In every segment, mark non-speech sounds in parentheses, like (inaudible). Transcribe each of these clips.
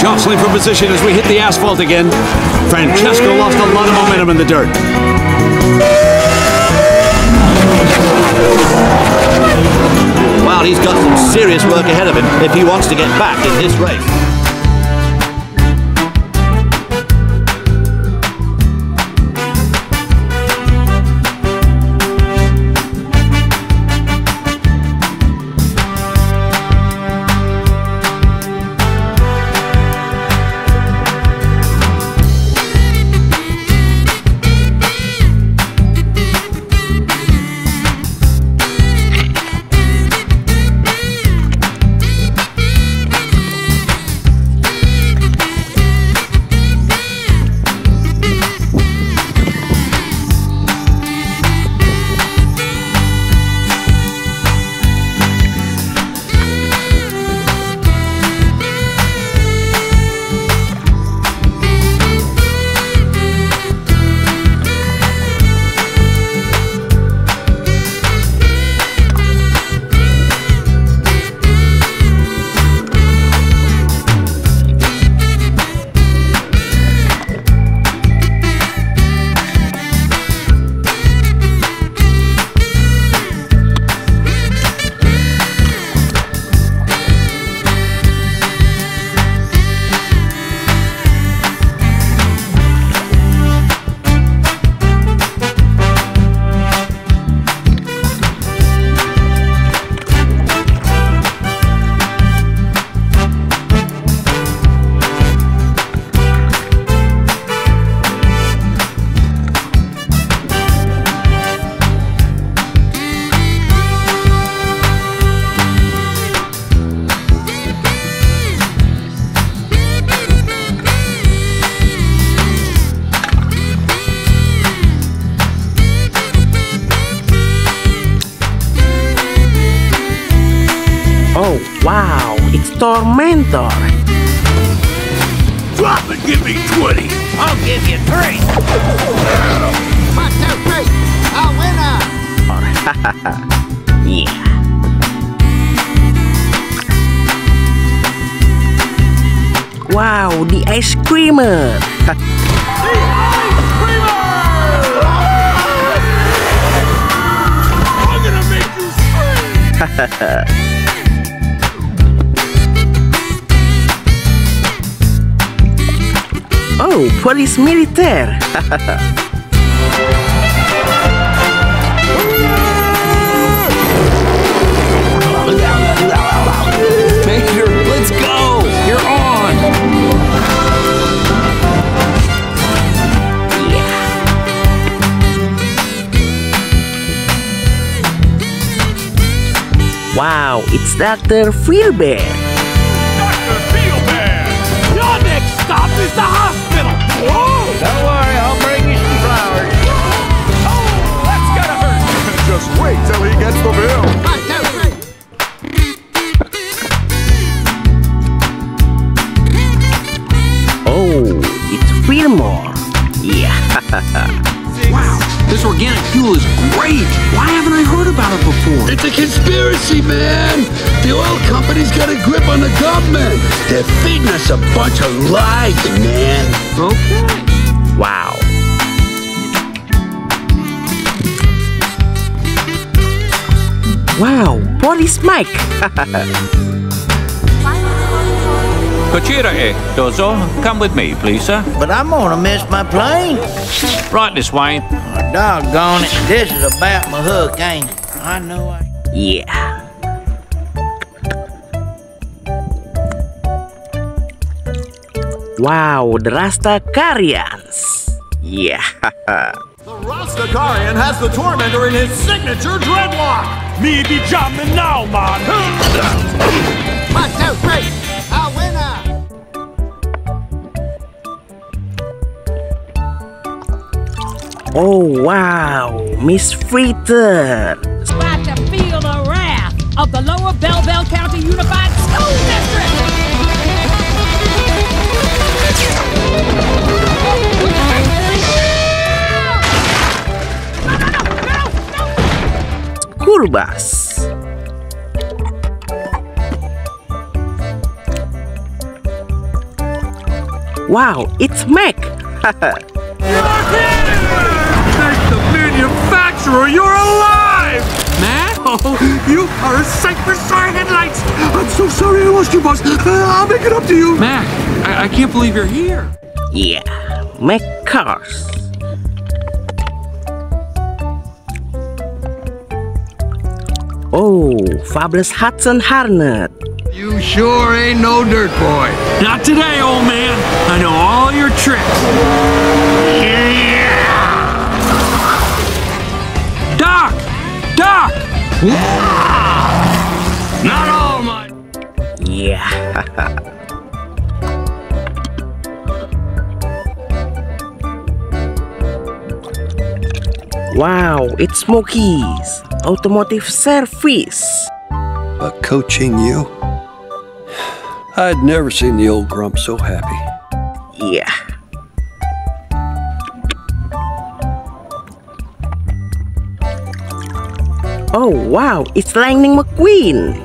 jostling for position as we hit the asphalt again. Francesco lost a lot of momentum in the dirt. Well, he's got some serious work ahead of him if he wants to get back in this race. Tormentor. Drop and give me 20. I'll give you three. One, two, three. A winner. (laughs) Yeah. Wow, the ice creamer. (laughs) I'm gonna make (laughs) Oh, police militaire. (laughs) Major, let's go! You're on! Wow, it's Dr. Feelbad. Conspiracy, man! The oil company's got a grip on the government! They're feeding us a bunch of lies, man! Okay. wow. Wow, Police Mike. (laughs) Kochira e, Dozo, come with me, please, sir. But I'm gonna miss my plane. Right this way. Oh, doggone it. This is about my hook, ain't it? I know I... yeah. Wow, (laughs) the Rastafarians. Yeah. The Rastafarian has the Tormentor in his signature dreadlock. Me be jamming now, man. One, two, three. A winner. Oh, wow, Miss Fritter. about of the Lower Bell Bell County Unified School District. School bus. Wow, it's Mack! (laughs) You're a Thank the manufacturer you're alive! Mack? (laughs) Oh, you are a sight for sore headlights! I'm so sorry I lost you, boss. Uh, I'll make it up to you. Mack, I, I can't believe you're here. Yeah, Mack Cars. Oh, fabulous Hudson Hornet. You sure ain't no dirt boy. Not today, old man. I know all your tricks. Doc! Not all my. Yeah. (laughs) wow, it's Smokey's Automotive Service. But coaching you? (sighs) I'd never seen the old grump so happy. Yeah. Oh wow, it's Lightning McQueen.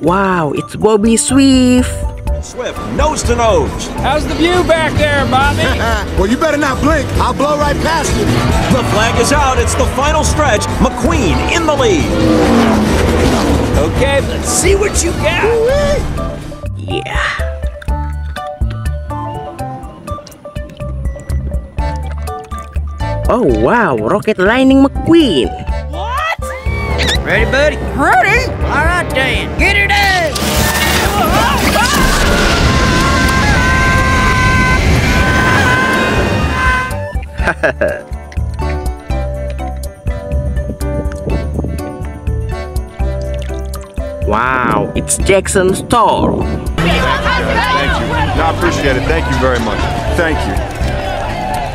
Wow, it's Bobby Swift. Swift, nose to nose. How's the view back there, Bobby? (laughs) well, you better not blink. I'll blow right past you. The flag is out. It's the final stretch. McQueen in the lead. okay, let's see what you got. Yeah. Oh wow, Rocket Lightning McQueen. What? Ready, buddy? Ready? All right, Dan. Get it in. (laughs) Wow, it's Jackson Storm. Thank you. No, I appreciate it. Thank you very much. Thank you.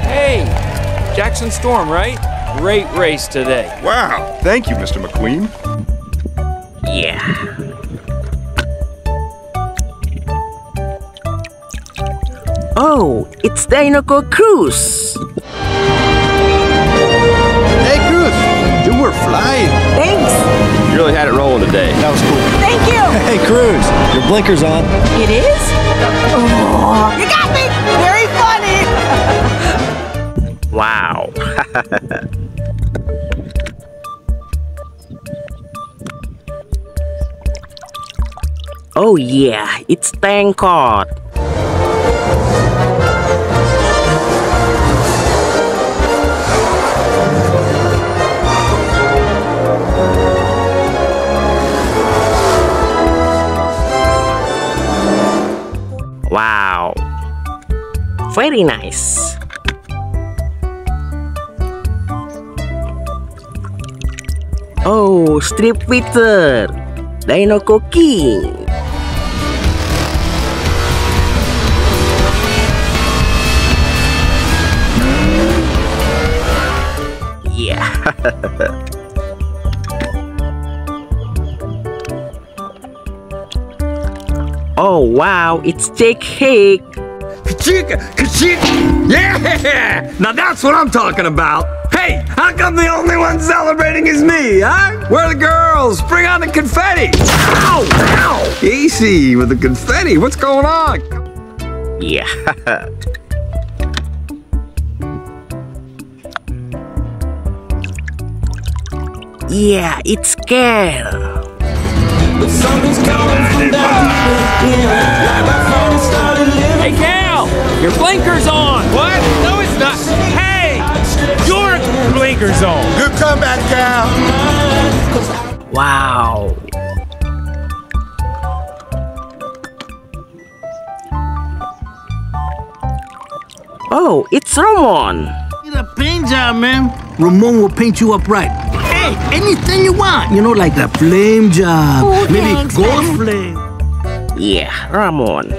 Hey, Jackson Storm, right? Great race today. Wow. Thank you, Mr. McQueen. Yeah. Oh, it's Dinoco Cruz. Hey, Cruz, your blinker's on. It is? Oh, you got me. Very funny. Wow. (laughs) oh yeah, it's Tankard. Wow. Very nice. Oh, Strip Fighter. Dino King. Yeah. (laughs) oh wow, it's Chick Hicks. Kachika, kachika. Yeah! Now that's what I'm talking about. Hey, how come the only one celebrating is me, huh? Where are the girls? Bring on the confetti. Ow! Ow! Easy with the confetti. What's going on? Yeah. (laughs) yeah, it's Cal. Hey, Cal, your blinker's on. What? No, it's not. Hey! Your blinker's on. Good comeback, Cal. Wow. Oh, it's Ramon. Get a paint job, man. Ramon will paint you up right. Hey, anything you want. You know, like a flame job. Oh, Maybe thanks, gold man. flame. Yeah, Ramon.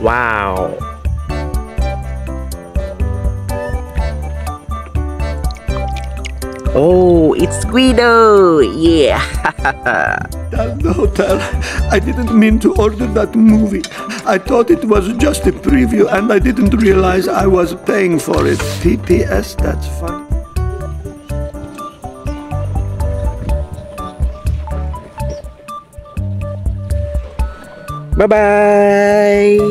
Wow. Oh, it's Guido! Yeah! Tell the hotel. I didn't mean to order that movie. I thought it was just a preview and I didn't realize I was paying for it. PPS, that's fine. 拜拜。